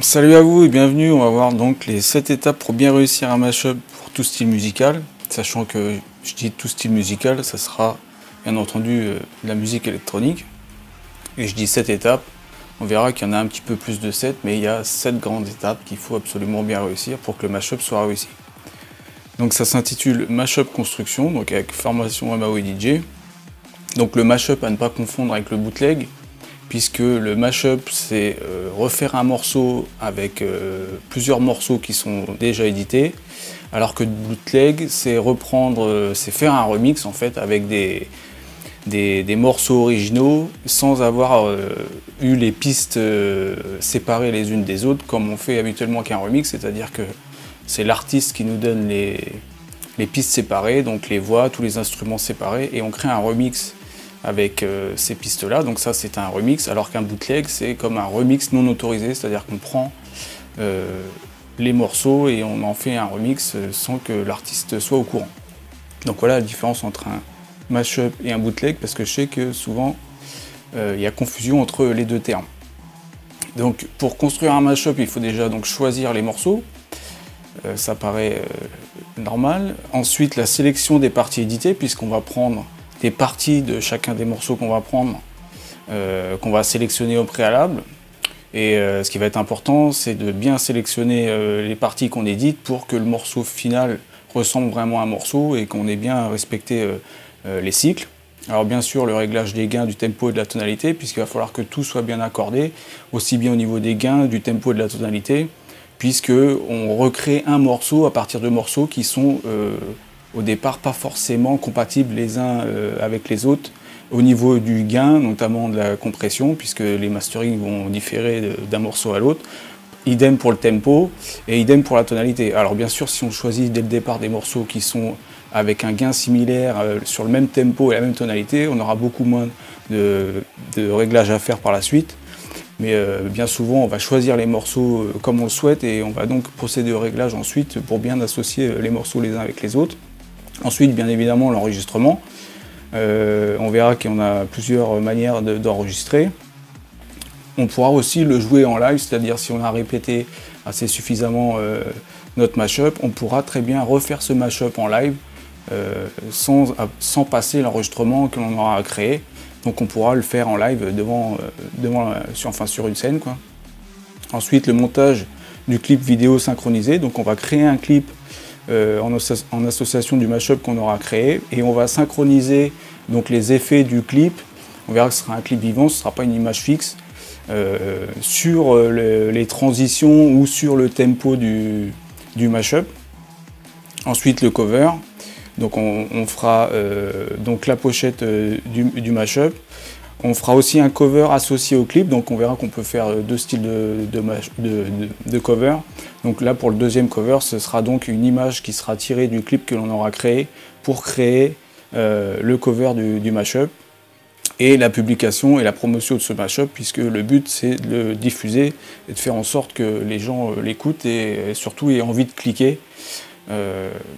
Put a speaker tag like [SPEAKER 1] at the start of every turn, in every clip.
[SPEAKER 1] Salut à vous et bienvenue, on va voir donc les 7 étapes pour bien réussir un mashup pour tout style musical, sachant que je dis tout style musical, ça sera bien entendu euh, la musique électronique. Et je dis 7 étapes, on verra qu'il y en a un petit peu plus de 7, mais il y a 7 grandes étapes qu'il faut absolument bien réussir pour que le mashup soit réussi. Donc ça s'intitule Mashup Construction, donc avec formation MAO et DJ. Donc le mashup à ne pas confondre avec le bootleg, puisque le mashup c'est euh, refaire un morceau avec euh, plusieurs morceaux qui sont déjà édités, alors que le bootleg c'est reprendre, euh, c'est faire un remix en fait avec des, des, morceaux originaux sans avoir eu les pistes séparées les unes des autres comme on fait habituellement qu'un remix, c'est-à-dire que c'est l'artiste qui nous donne les, les pistes séparées, donc les voix, tous les instruments séparés, et on crée un remix avec euh, ces pistes-là. Donc ça, c'est un remix, alors qu'un bootleg, c'est comme un remix non autorisé, c'est-à-dire qu'on prend euh, les morceaux et on en fait un remix euh, sans que l'artiste soit au courant. Donc voilà la différence entre un mashup et un bootleg, parce que je sais que souvent, il y a confusion entre les deux termes. Donc pour construire un mashup, il faut déjà donc choisir les morceaux. ça paraît normal. Ensuite, la sélection des parties éditées, puisqu'on va prendre des parties de chacun des morceaux qu'on va prendre, euh, qu'on va sélectionner au préalable. Et euh, ce qui va être important, c'est de bien sélectionner euh, les parties qu'on édite pour que le morceau final ressemble vraiment à un morceau et qu'on ait bien respecté les cycles. Alors bien sûr, le réglage des gains, du tempo et de la tonalité, puisqu'il va falloir que tout soit bien accordé, aussi bien au niveau des gains, du tempo et de la tonalité, puisque on recrée un morceau à partir de morceaux qui sont au départ pas forcément compatibles les uns euh, avec les autres au niveau du gain, notamment de la compression, puisque les mastering vont différer d'un morceau à l'autre. Idem pour le tempo et idem pour la tonalité. Alors bien sûr, si on choisit dès le départ des morceaux qui sont avec un gain similaire euh, sur le même tempo et la même tonalité, on aura beaucoup moins de, de réglages à faire par la suite. Mais euh, bien souvent, on va choisir les morceaux comme on le souhaite et on va donc procéder au réglage ensuite pour bien associer les morceaux les uns avec les autres. Ensuite, bien évidemment, l'enregistrement. Euh, on verra qu'on a plusieurs manières d'enregistrer. on pourra aussi le jouer en live, c'est-à-dire si on a répété assez suffisamment euh, notre mashup, on pourra très bien refaire ce mashup en live euh, sans, sans, passer l'enregistrement que l'on aura créé. Donc on pourra le faire en live devant, devant sur, enfin, sur une scène. Ensuite, le montage du clip vidéo synchronisé. Donc on va créer un clip euh, en, association du mashup qu'on aura créé et on va synchroniser donc les effets du clip. On verra que ce sera un clip vivant, ce ne sera pas une image fixe. Euh, sur euh, les transitions ou sur le tempo du, mashup. Ensuite le cover. Donc on, fera donc la pochette du mashup. On fera aussi un cover associé au clip, donc on verra qu'on peut faire euh, deux styles de, cover. Donc là pour le deuxième cover, ce sera donc une image qui sera tirée du clip que l'on aura créé pour créer euh, le cover du, mashup et la publication et la promotion de ce mashup puisque le but c'est de le diffuser et de faire en sorte que les gens euh, l'écoutent et, surtout aient envie de cliquer.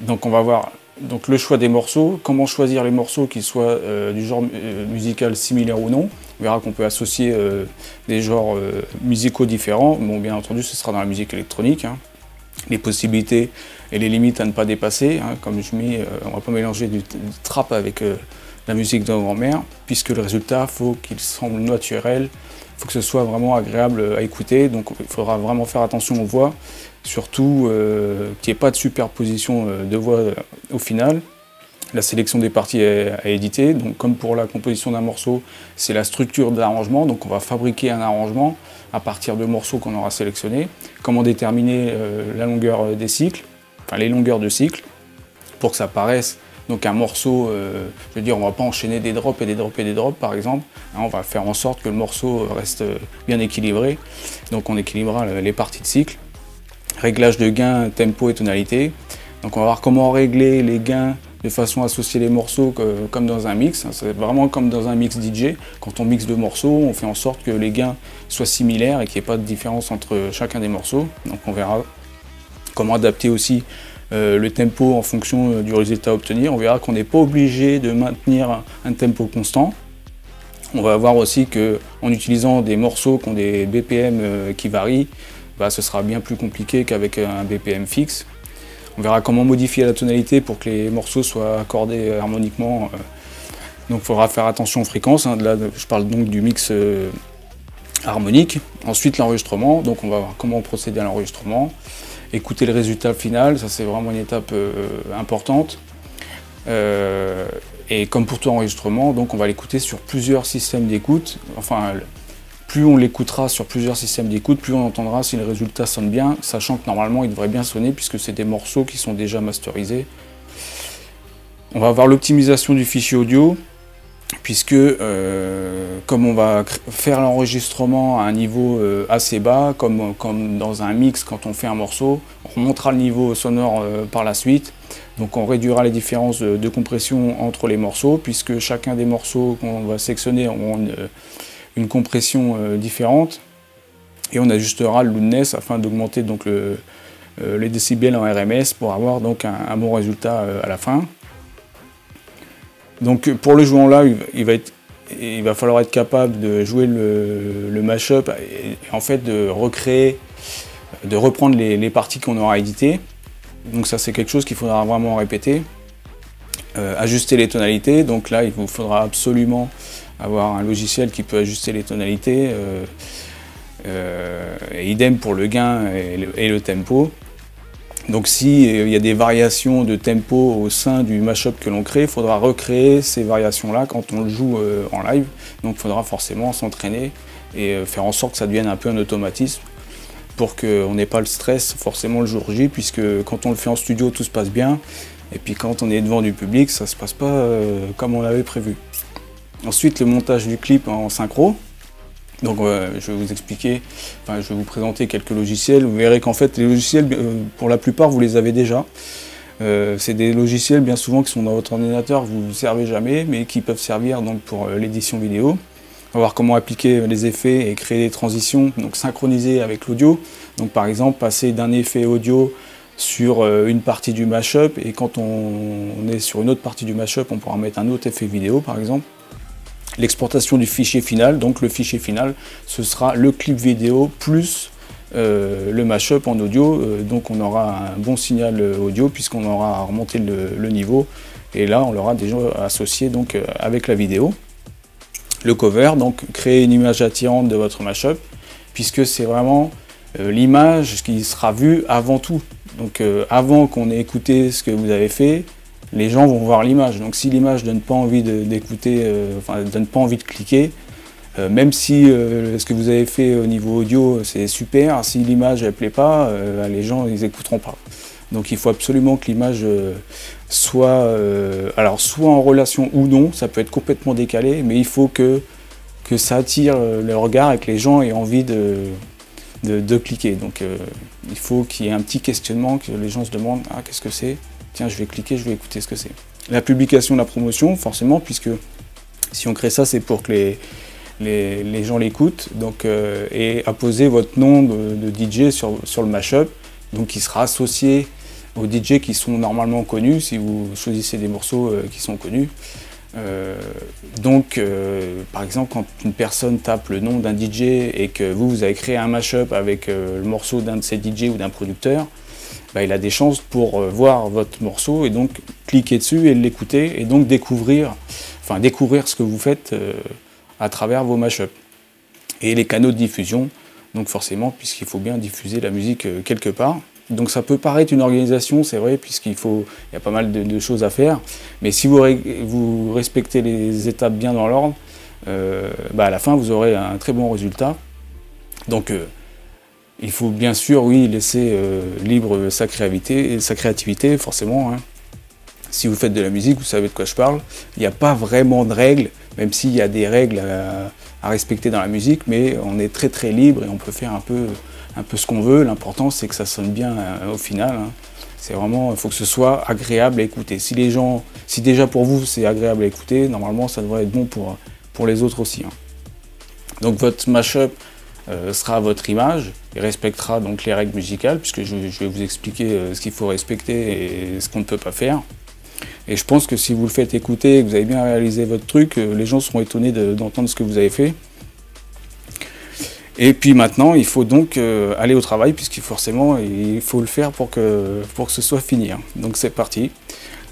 [SPEAKER 1] donc on va voir donc le choix des morceaux, comment choisir les morceaux qui soient euh, du genre euh, musical similaire ou non. On verra qu'on peut associer euh, des genres musicaux différents. Bon, bien entendu, ce sera dans la musique électronique. Hein. Les possibilités et les limites à ne pas dépasser. Hein. Comme je mets, on ne va pas mélanger du, trap avec la musique de grand-mère, puisque le résultat, faut qu'il semble naturel, faut que ce soit vraiment agréable à écouter. Donc il faudra vraiment faire attention aux voix Surtout euh, qu'il n'y ait pas de superposition euh, de voix euh, au final. La sélection des parties à éditer, donc comme pour la composition d'un morceau, c'est la structure d'arrangement, donc on va fabriquer un arrangement à partir de morceaux qu'on aura sélectionnés. Comment déterminer la longueur des cycles, enfin les longueurs de cycle, pour que ça paraisse donc un morceau, je veux dire, on va pas enchaîner des drops et des drops et des drops par exemple. Hein, on va faire en sorte que le morceau reste bien équilibré. Donc on équilibrera les parties de cycle réglage de gain, tempo et tonalité. Donc on va voir comment régler les gains de façon à associer les morceaux comme dans un mix. C'est vraiment comme dans un mix DJ. Quand on mixe deux morceaux, on fait en sorte que les gains soient similaires et qu'il n'y ait pas de différence entre chacun des morceaux. Donc on verra comment adapter aussi euh, le tempo en fonction euh, du résultat à obtenir. On verra qu'on n'est pas obligé de maintenir un tempo constant. On va voir aussi qu'en utilisant des morceaux qui ont des BPM qui varient, bah, ce sera bien plus compliqué qu'avec un BPM fixe. On verra comment modifier la tonalité pour que les morceaux soient accordés harmoniquement. Donc il faudra faire attention aux fréquences. Hein. Là, je parle donc du mix euh, harmonique. Ensuite l'enregistrement, donc on va voir comment procéder à l'enregistrement. Écouter le résultat final, ça c'est vraiment une étape euh, importante. Euh, et comme pour tout enregistrement, donc on va l'écouter sur plusieurs systèmes d'écoute. Enfin, plus on l'écoutera sur plusieurs systèmes d'écoute, plus on entendra si le résultat sonne bien, sachant que normalement il devrait bien sonner puisque c'est des morceaux qui sont déjà masterisés. On va voir l'optimisation du fichier audio, puisque euh, comme on va faire l'enregistrement à un niveau euh, assez bas, comme, comme, dans un mix quand on fait un morceau, on remontera le niveau sonore euh, par la suite, donc on réduira les différences de, compression entre les morceaux, puisque chacun des morceaux qu'on va sectionner auront une, compression différente et on ajustera le loudness afin d'augmenter les décibels en RMS pour avoir donc un, bon résultat à la fin. Donc pour le en live, il va, falloir être capable de jouer le, le mashup et, en fait de recréer, de reprendre les, parties qu'on aura éditées. Donc ça c'est quelque chose qu'il faudra vraiment répéter. ajuster les tonalités, donc là il vous faudra absolument avoir un logiciel qui peut ajuster les tonalités, euh, euh, idem pour le gain et le, tempo. Donc s'il euh, y a des variations de tempo au sein du mashup que l'on crée, il faudra recréer ces variations-là quand on le joue en live. Donc il faudra forcément s'entraîner et faire en sorte que ça devienne un peu un automatisme pour qu'on n'ait pas le stress forcément le jour J, puisque quand on le fait en studio, tout se passe bien. Et puis quand on est devant du public, ça ne se passe pas comme on l'avait prévu. Ensuite, le montage du clip en synchro. Donc je vais vous expliquer, je vais vous présenter quelques logiciels. Vous verrez qu'en fait les logiciels, euh, pour la plupart, vous les avez déjà. Euh, c'est des logiciels bien souvent qui sont dans votre ordinateur, vous ne servez jamais, mais qui peuvent servir donc, pour euh, l'édition vidéo. On va voir comment appliquer les effets et créer des transitions, donc synchroniser avec l'audio. Donc par exemple, passer d'un effet audio sur une partie du mashup et quand on est sur une autre partie du mashup, on pourra mettre un autre effet vidéo par exemple l'exportation du fichier final. Donc le fichier final, ce sera le clip vidéo plus euh, le mashup en audio. Euh, donc on aura un bon signal audio puisqu'on aura remonté le, niveau. Et là, on l'aura déjà associé donc, euh, avec la vidéo. Le cover, donc créer une image attirante de votre mashup, puisque c'est vraiment l'image qui sera vue avant tout. Donc avant qu'on ait écouté ce que vous avez fait, les gens vont voir l'image. Donc si l'image donne pas envie d'écouter, euh, enfin donne pas envie de cliquer, euh, même si euh, ce que vous avez fait au niveau audio c'est super, si l'image ne plaît pas, les gens ils écouteront pas. Donc il faut absolument que l'image soit, alors soit en relation ou non, ça peut être complètement décalé, mais il faut que, ça attire le regard et que les gens aient envie de, de cliquer. Donc il faut qu'il y ait un petit questionnement, que les gens se demandent ah qu'est-ce que c'est? Tiens, je vais cliquer, je vais écouter ce que c'est. La publication, la promotion, forcément, puisque si on crée ça, c'est pour que les, gens l'écoutent, donc, euh, et apposer votre nom de, DJ sur, sur, le mashup, donc qui sera associé aux DJ qui sont normalement connus, si vous choisissez des morceaux euh, qui sont connus. Euh, donc, par exemple, quand une personne tape le nom d'un DJ et que vous, vous avez créé un mashup avec le morceau d'un de ces DJ ou d'un producteur, bah, il a des chances pour euh, voir votre morceau et donc cliquer dessus et l'écouter et donc découvrir, enfin, découvrir ce que vous faites euh, à travers vos mashups. Et les canaux de diffusion, donc forcément, puisqu'il faut bien diffuser la musique euh, quelque part. Donc ça peut paraître une organisation, c'est vrai, puisqu'il faut, il y a pas mal de, choses à faire. Mais si vous, respectez les étapes bien dans l'ordre, bah, à la fin vous aurez un très bon résultat. Donc il faut bien sûr, oui, laisser euh, libre sa créativité, sa créativité forcément. Hein. Si vous faites de la musique, vous savez de quoi je parle. Il n'y a pas vraiment de règles, même s'il y a des règles à, respecter dans la musique, mais on est très très libre et on peut faire un peu, ce qu'on veut. L'important, c'est que ça sonne bien euh, au final. Hein. C'est vraiment, il faut que ce soit agréable à écouter. Si les gens, si déjà pour vous c'est agréable à écouter, normalement ça devrait être bon pour, pour les autres aussi. Hein. Donc votre mashup, euh, sera votre image et respectera donc les règles musicales, puisque je, vais vous expliquer euh, ce qu'il faut respecter et ce qu'on ne peut pas faire. Et je pense que si vous le faites écouter et que vous avez bien réalisé votre truc, euh, les gens seront étonnés d'entendre ce que vous avez fait. Et puis maintenant, il faut donc euh, aller au travail, puisqu'il forcément, il faut le faire pour que, pour que ce soit fini. Hein. Donc c'est parti.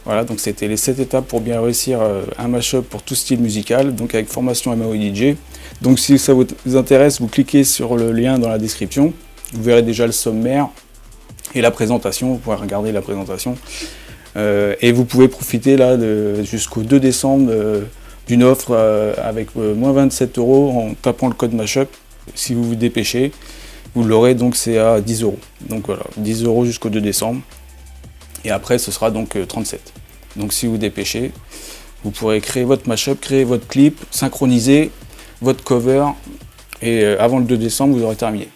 [SPEAKER 1] Voilà, donc c'était les 7 étapes pour bien réussir un mashup pour tout style musical, donc avec formation MAO DJ. Donc si ça vous intéresse, vous cliquez sur le lien dans la description. Vous verrez déjà le sommaire et la présentation, vous pourrez regarder la présentation. Euh, et vous pouvez profiter là jusqu'au 2 décembre d'une offre avec moins 27 euros en tapant le code mashup si vous vous dépêchez, vous l'aurez donc c'est à 10 euros. Donc voilà, 10 euros jusqu'au 2 décembre. Et après ce sera donc 37. Euh, donc si vous dépêchez, vous pourrez créer votre mashup, créer votre clip, synchroniser votre cover et euh, avant le 2 décembre vous aurez terminé.